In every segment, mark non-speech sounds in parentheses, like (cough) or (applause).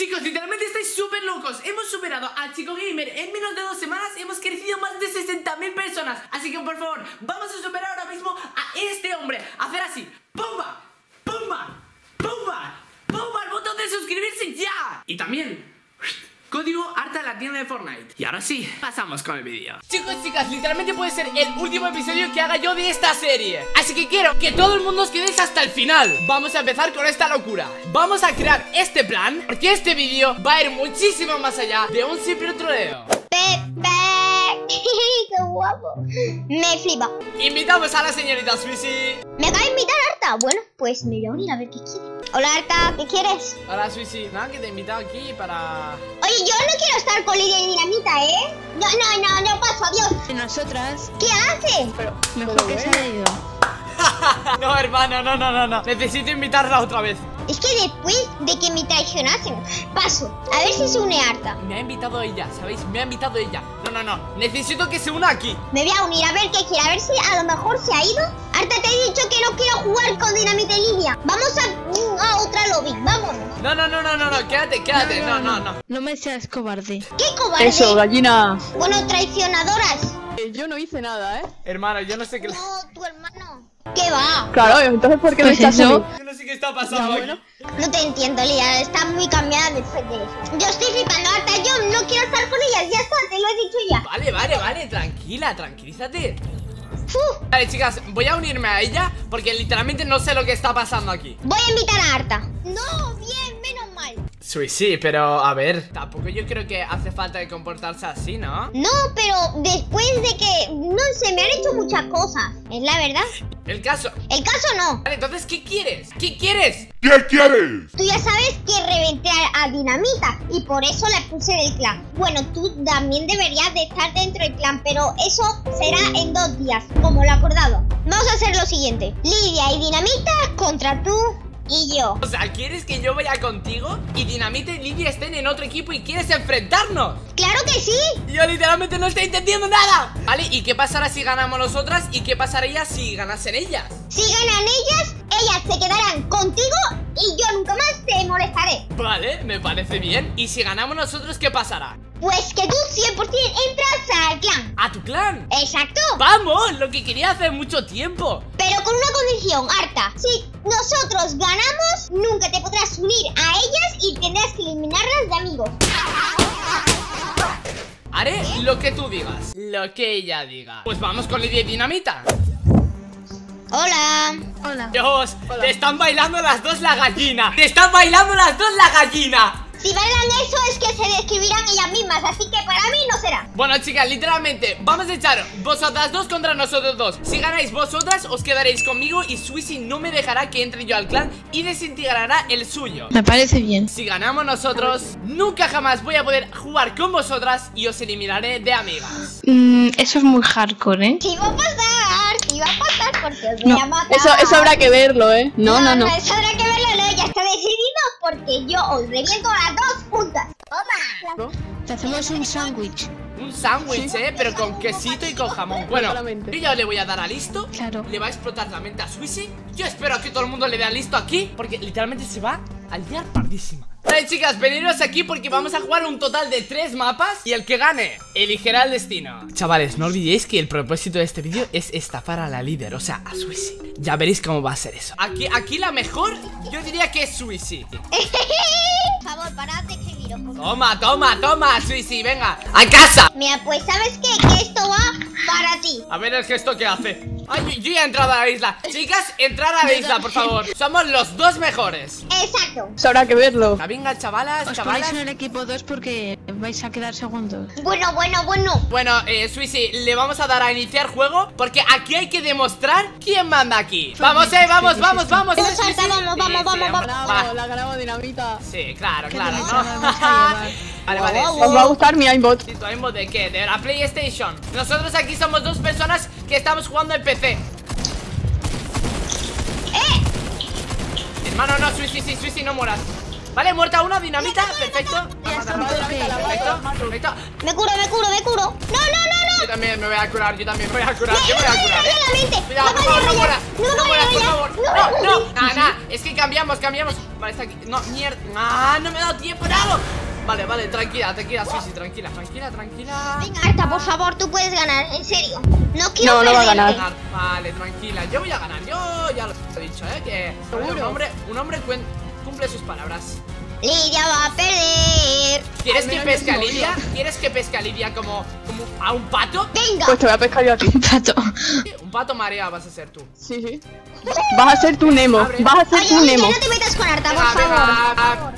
Chicos, literalmente estáis súper locos Hemos superado a Chico Gamer en menos de dos semanas Hemos crecido más de 60.000 personas Así que por favor, vamos a superar ahora mismo a este hombre Hacer así, ¡pumba! ¡pumba! ¡pumba! ¡pumba! ¡El botón de suscribirse ya! Y también Código harta la tienda de Fortnite Y ahora sí, pasamos con el vídeo Chicos, chicas, literalmente puede ser el último episodio que haga yo de esta serie Así que quiero que todo el mundo os quedéis hasta el final Vamos a empezar con esta locura Vamos a crear este plan Porque este vídeo va a ir muchísimo más allá de un simple troleo Pepe, (laughs) qué guapo. Me flipa. Invitamos a la señorita Suisi Me acaba de invitar Arta. Bueno, pues me voy a unir a ver qué quiere. Hola Arta, ¿qué quieres? Hola Suisi, nada que te he invitado aquí para... Oye, yo no quiero estar con Lidia y Dinamita, ¿eh? No, no, no, no paso, adiós. Nosotras, ¿Qué hace? pero mejor que se haya ido. (laughs) no, hermano, no, no, no, no Necesito invitarla otra vez Es que después de que me traicionasen, paso. A ver si se une Arta. Me ha invitado ella, ¿sabéis? Me ha invitado ella No, no, no, necesito que se una aquí Me voy a unir a ver qué quiere, a ver si a lo mejor se ha ido. Dicho que no quiero jugar con Dinamita y Lidia. Vamos a, a otra lobby, vámonos. No, no, no, no, no, no, quédate, quédate No, no, no No me seas cobarde. ¿Qué cobarde? Eso, gallina. Bueno, traicionadoras. Eh, Yo no hice nada, ¿eh? Hermano, yo no sé qué No, tu hermano. ¿Qué va? Claro, entonces ¿por qué Pues me estás? Yo no sé qué está pasando aquí. No te entiendo, Lidia. Está muy cambiada después de eso. Yo estoy flipando, Arta. Yo no quiero estar con ellas. Ya está, te lo he dicho ya. Vale, vale, vale, tranquila, tranquilízate Uf. Vale, chicas, voy a unirme a ella Porque literalmente no sé lo que está pasando aquí Voy a invitar a Arta. No, bien, menos mal. Sí, sí, pero a ver Tampoco yo creo que hace falta de comportarse así, ¿no? No, pero después de que, no sé, me han hecho muchas cosas. Es la verdad. El caso El caso no. Vale, entonces, ¿qué quieres? ¿Qué quieres? ¿Qué quieres? Tú ya sabes que reventé a, a Dinamita y por eso la puse del clan. Bueno, tú también deberías de estar dentro del clan, pero eso será en dos días, como lo acordado. Vamos a hacer lo siguiente. Lidia y Dinamita contra tú y yo. O sea, ¿quieres que yo vaya contigo? Y Dinamita y Lidia estén en otro equipo y quieres enfrentarnos ¡Claro que sí! Yo literalmente no estoy entendiendo nada Vale, ¿y qué pasará si ganamos nosotras? ¿Y qué pasaría si ganasen ellas? Si ganan ellas, ellas se quedarán contigo y yo nunca más te molestaré. Vale, me parece bien ¿Y si ganamos nosotros qué pasará? Pues que tú 100% entras al clan. ¿A tu clan? Exacto. ¡Vamos! Lo que quería hace mucho tiempo Pero con una condición, Arta. Si nosotros ganamos, nunca te podrás unir a ellas y tendrás que eliminarlas de amigos. Haré lo que tú digas Lo que ella diga Pues vamos con Lidia y Dinamita Hola. Hola. Dios, te están bailando las dos la gallina Te están bailando las dos la gallina Si bailan eso es que se describirán ellas mismas, así que para mí no será. Bueno chicas, literalmente Vamos a echar vosotras dos contra nosotros dos Si ganáis vosotras, os quedaréis conmigo Y Swissy no me dejará que entre yo al clan Y desintegrará el suyo Me parece bien. Si ganamos nosotros, nunca jamás voy a poder jugar con vosotras y os eliminaré de amigas. Mm, eso es muy hardcore, ¿eh? Sí va a pasar, sí va a pasar porque os voy No, a matar. Eso, eso habrá que verlo, ¿eh? No, no, no. Eso habrá que porque yo os reviento a las dos juntas. Toma. Te hacemos un sándwich. Un sándwich, eh, pero con quesito y con jamón. Bueno, yo ya le voy a dar a listo. Claro. Le va a explotar la mente a Swissy. Yo espero que todo el mundo le dé a listo aquí, porque literalmente se va a liar pardísima. Vale, chicas, veniros aquí porque vamos a jugar un total de tres mapas y el que gane eligerá el destino. Chavales, no olvidéis que el propósito de este vídeo es estafar a la líder, o sea, a Swissy. Ya veréis cómo va a ser eso. Aquí, aquí la mejor, yo diría que es Swissy. Por (laughs) favor, parad de escribiros. Toma, toma, toma, Swissy, venga, a casa. Mira, pues sabes qué? que esto va para ti. A ver el gesto que hace Ay, yo, yo ya he entrado a la isla Chicas, entrar a la (laughs) isla, por favor Somos los dos mejores Exacto. Eso habrá que verlo. Ah, Venga, chavalas, Os chavalas en el equipo 2 porque vais a quedar segundos. Bueno, bueno, bueno. Bueno, eh, Swissy, le vamos a dar a iniciar juego Porque aquí hay que demostrar quién manda aquí Vamos, eh, vamos, vamos, vamos Vamos, vamos, vamos, vamos, la ganamos dinamita. Sí, claro, claro, ¿no? (laughs) Vale, vale Wow. Os va a gustar mi aimbot. Sí, ¿tu aimbot de qué? De la PlayStation Nosotros aquí somos dos personas que estamos jugando en PC ¡Eh! Hermano, no, Swissy, sí, Swissy, no mueras Vale, muerta una, dinamita, perfecto Perfecto, perfecto Me curo, me curo, me curo. No, no, no, Yo también me voy a curar, yo también me voy a curar, yo me voy a no. curar, No, eh. Cuidado, No por favor, no mueras, no no mueras, por favor. No, No, no, no. nada, nada, es que cambiamos, cambiamos. Vale, está aquí. No, mierda. Ah, no me he dado tiempo, nada. Vale, vale, tranquila, tranquila, Susi, tranquila, tranquila, tranquila. Venga, Arta, por favor, tú puedes ganar, en serio. No quiero No, no va a ganar. Vale, tranquila, yo voy a ganar, yo ya lo he dicho, ¿eh? Que un hombre, un hombre cuen- cumple sus palabras. Lidia va a perder. ¿Quieres que menos pesque a yo no Lidia? ¿Quieres que pesque a Lidia como, como a un pato? Venga. Pues te voy a pescar yo a ti. Pato. Un pato marea vas a ser tú. Sí, sí. Vas a ser tu Nemo. Abre. Vas a ser Oye, tu Nemo. que no te metas con Arta, por favor.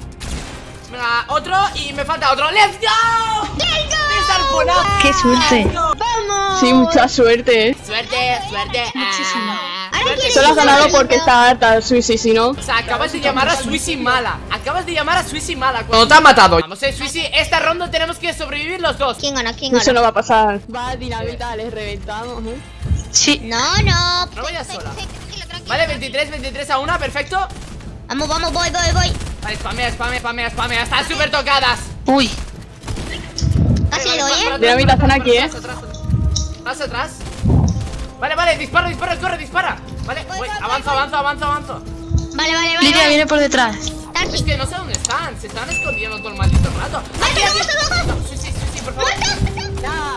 Venga, otro y me falta otro. ¡Let's go! ¡Desarponado! Qué suerte. ¡Vamos! Sí, mucha suerte. Suerte, suerte. Muchísimo. Ah, Solo has ganado porque está harta, Suisi, si no. O sea, acabas de llamar a Swissy mala. Acabas de llamar a Swissy mala cuando te ha matado. Vamos, eh, Swissy, esta ronda tenemos que sobrevivir los dos. ¿Quién gana? ¿Quién Eso gana? no va a pasar. Va dinamita, les reventamos, ¿eh? Sí. No, no. No vayas sola. Vale, 23, 23 a 1, perfecto. Vamos, vamos, voy, voy, voy. Vale, spamea, spamea, spamea, spamea. Están súper tocadas. Uy. Casi lo, ¿eh? atrás, Dinamita, están aquí, atrás, atrás, atrás. Vale, vale, dispara, dispara, corre, dispara. Vale, Voy, voy, avanza, avanza, avanza. Vale, vale, vale. Lidia viene por detrás. Es que no sé dónde están, se están escondiendo todo el maldito rato. ¡Vale, vamos, vamos! Sí, sí, sí, por favor.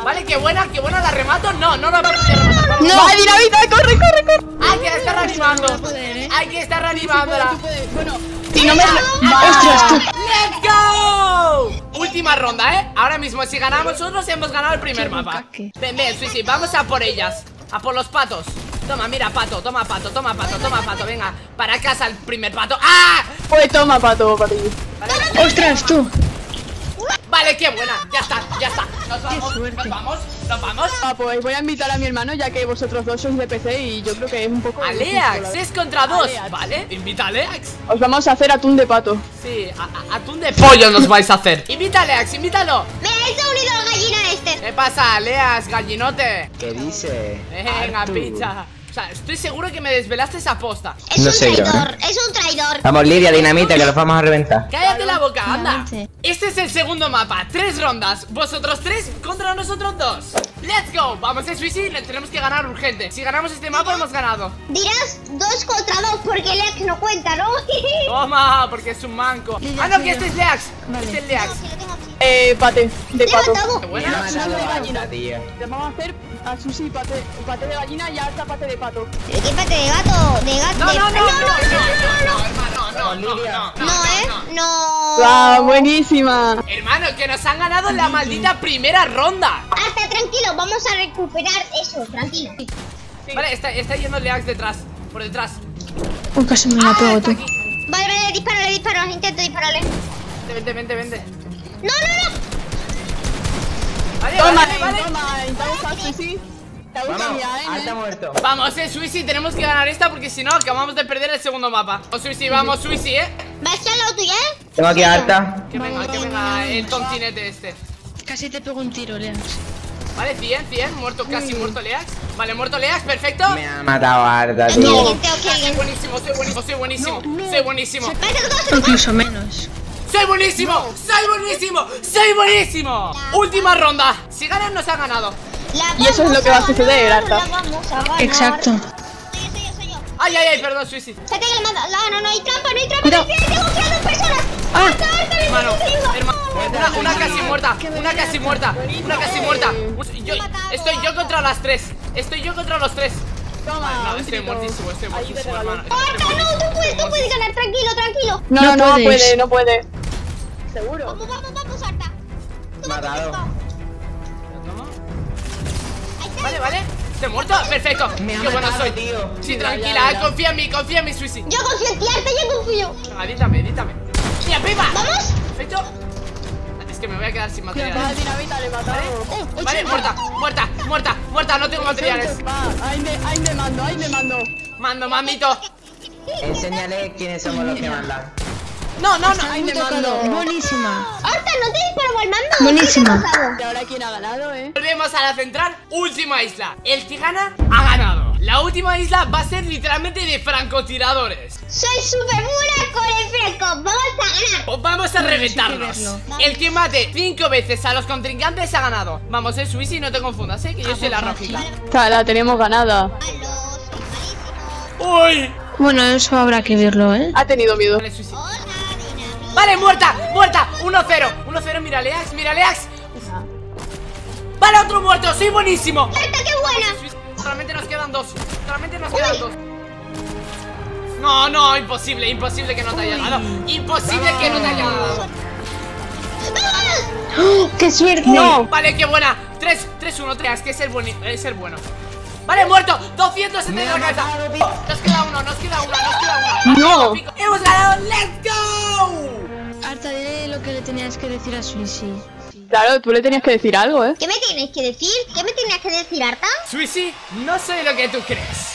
Vale, qué buena, qué buena la remato. No, no la rematar. vamos. No. ¡Va, dinamita! ¡Corre, corre, corre! Hay que estar reanimando. ¿eh? Hay que estar reanimándola. Bueno, si no me. ¡Ostras, tú! ¡Let's go! Última ronda, ¿eh? Ahora mismo, si ganamos nosotros, hemos ganado el primer mapa. Ven, ven, Suisi, vamos a por ellas. A por los patos. Toma, mira, pato, toma, pato, toma, pato, toma, pato. Venga, para casa el primer pato. ¡Ah! Pues toma, pato, para ti. Vale, ¡Ostras, tú! Vale, qué buena. Ya está, ya está. Nos vamos, suerte. nos vamos, nos vamos. Ah, pues voy a invitar a mi hermano, ya que vosotros dos sois de PC y yo creo que es un poco. A difícil, Leax, la es contra dos. Leax. Vale, invita a Leax. Os vamos a hacer atún de pato. Sí, a- a- atún de pollo nos vais a hacer. (laughs) Invita a Leax, invítalo. Mira, ahí se ha unido la gallina este. ¿Qué pasa, Leax, gallinote? ¿Qué dice? Venga, Artu. Sea, estoy seguro que me desvelaste esa posta. Es No un sé yo, traidor, es un traidor. Vamos, Lidia, dinamita, que los vamos a reventar. Cállate la boca, anda. Este es el segundo mapa. Tres rondas. Vosotros tres contra nosotros dos. Let's go. Vamos a Suisi. Le tenemos que ganar urgente. Si ganamos este mapa, hemos ganado. Dirás dos contra dos porque Lex no cuenta, ¿no? (laughs) Toma, porque es un manco. Ah, no, que este es Leax. Vale. Este es Leax. Eh, pate, de pato. Buena. matado de gallina. tío. Vamos a hacer a Susi pate, pate de gallina y a Arta pate de pato. Pero qué pate de gato, de gato. No, no, no, no, no, no, no, no, hermano, no, no, no, no, No, ¿eh? No. ¡Va, buenísima! Hermano, que nos han ganado la maldita primera ronda. Hasta tranquilo, vamos a recuperar eso, tranquilo. Vale, está, está yendo Leax detrás. Por detrás. Uy, casi me la Ah, pego tú. Vale, vale, disparo, le disparo, intento dispararle. Vente, vente, vente. No, no, no. Vale, Toma, vale, vale. toma, intentamos a gusta Vamos, ¿eh? muerto. Vamos, eh, Suisi, tenemos que ganar esta porque si no acabamos de perder el segundo mapa. Vamos, Suisi, vamos, Suisi, eh. ¿Va a lado tuyo, eh? Tengo aquí a Arta. Que venga, que venga el toncinete este. Casi te pego un tiro, Leax. Vale, 100, 100, muerto, casi muerto Leax. Vale, muerto Leax, perfecto. Me ha matado a Arta, Aquí tío. que Soy buenísimo, soy buenísimo, soy buenísimo, soy. Incluso menos. ¡Soy buenísimo! ¡Soy buenísimo! ¡Soy buenísimo! Última ronda. Si ganan, nos ha ganado. La Y eso es lo que va a suceder, Arta. La. Exacto. Soy yo, soy yo, soy yo. Ay, ay, ay, perdón. Espérate que le manda. No, no, no hay trampa, no hay trampa. Cuidado. no hay trampa, Tengo que a dos personas. ¡Ah! Arta, Arta, Hermano, hermano. Una, una casi muerta, una casi muerta, una casi muerta. Yo, estoy yo contra las tres. Estoy yo contra los tres. Toma, No, estoy muertísimo, estoy muertísimo, hermano. Arta, no, tú puedes, tú puedes ganar, tranquilo, tranquilo. No, No no, no puede, no puede. ¿Seguro? Vamos, vamos, vamos, Arta. Tú vas, Matado. Vale, vale. Estoy muerto, perfecto. Me ha Qué bueno matado, soy. tío. Sí, tranquila, ya, eh, confía en mí, confía en mí, Suisi. Yo confío en ti, Arta, yo confío. Venga, edítame, edítame. ¡Mira, Pepa! ¿Vamos? Perfecto. Es que me voy a quedar sin materiales. dinamita, le matamos. Vale, muerta, muerta, muerta, muerta, no tengo materiales. Ahí me, ahí me mando, ahí me mando. Mando, mamito. (laughs) Enséñale quiénes somos los que mandan. No, no, no. Ahí me Tocado. mando. Buenísima. Arta, ¿no te disparó al mando? Buenísima. Y ahora quién ha ganado, ¿eh? Volvemos a la central, última isla. El que gana ha ganado. La última isla va a ser literalmente de francotiradores. Soy súper buena con el fresco. Vamos a ganar. Pues vamos a reventarnos. El que mate cinco veces a los contrincantes ha ganado. Vamos, eh, Suisi, no te confundas, eh, que yo soy la rojita. Está, la tenemos ganada. Aló, soy malísimo. ¡Uy! Bueno, eso habrá que verlo, ¿eh? Ha tenido miedo. Vale, Suisi. Vale, muerta, muerta. 1-0, 1-0. Pero mira, Leax, mira, Leax. Uf. Vale, otro muerto, soy buenísimo. ¡Arta, qué buena! Solamente nos quedan dos. Solamente nos quedan dos. No, no, imposible, imposible que no te haya dado. Imposible que no te haya dado. ¡Qué suerte! No. Vale, qué buena. 3, 3, 1, 3, que es el, buen, es el bueno. Vale, muerto. 270 en la cabeza. Nos queda uno, nos queda uno, nos queda uno. No. Hemos ganado. ¡Let's go! Lo que le tenías que decir a Suisi. Claro, tú le tenías que decir algo, ¿eh? ¿Qué me tienes que decir? ¿Qué me tienes que decir, Arta? Suisi, no soy lo que tú crees.